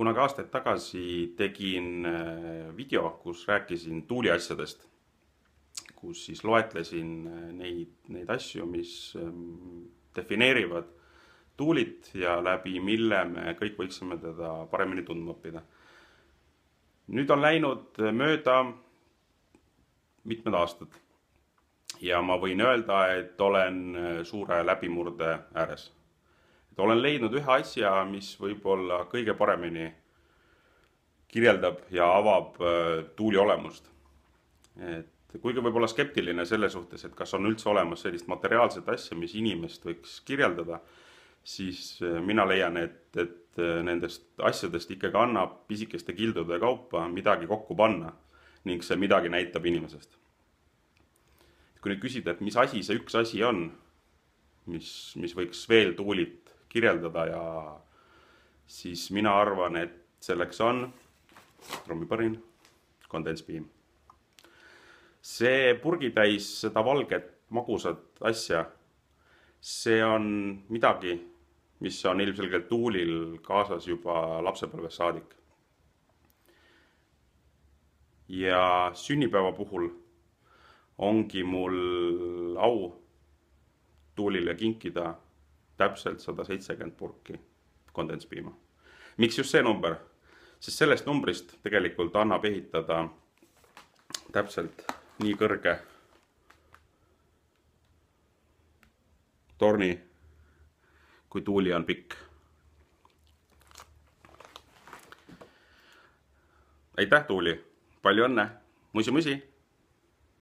kunagi aastaid tagasi tegin äh, video, kus rääkisin tuuliasjadest, kus siis loetlesin äh, neid, neid asju, mis ähm, defineerivad tuulit ja läbi mille me kõik võiksime teda paremini tundma õppida. nüüd on läinud mööda mitmed aastad ja ma võin öelda, et olen äh, suure läbimurde ääres et olen leidnud ühe asja, mis võib-olla kõige paremini kirjeldab ja avab äh, tuuli olemust. et kuigi võib olla skeptiline selle suhtes, et kas on üldse olemas sellist materiaalset asja, mis inimest võiks kirjeldada, siis äh, mina leian, et, et äh, nendest asjadest ikkagi annab pisikeste kildude kaupa midagi kokku panna ning see midagi näitab inimesest. kui nüüd küsida, et mis asi see üks asi on, mis, mis võiks veel tuulit kirjeldada ja siis mina arvan, et selleks on trommiparin, kondenspiim. see purgitäis seda valget magusat asja, see on midagi, mis on ilmselgelt tuulil kaasas juba lapsepõlvest saadik. ja sünnipäeva puhul ongi mul au tuulile kinkida täpselt sada seitsekümmend purki kondenspiima. miks just see number? sest sellest numbrist tegelikult annab ehitada täpselt nii kõrge torni, kui tuuli on pikk. aitäh, Tuuli, palju õnne, musi-musi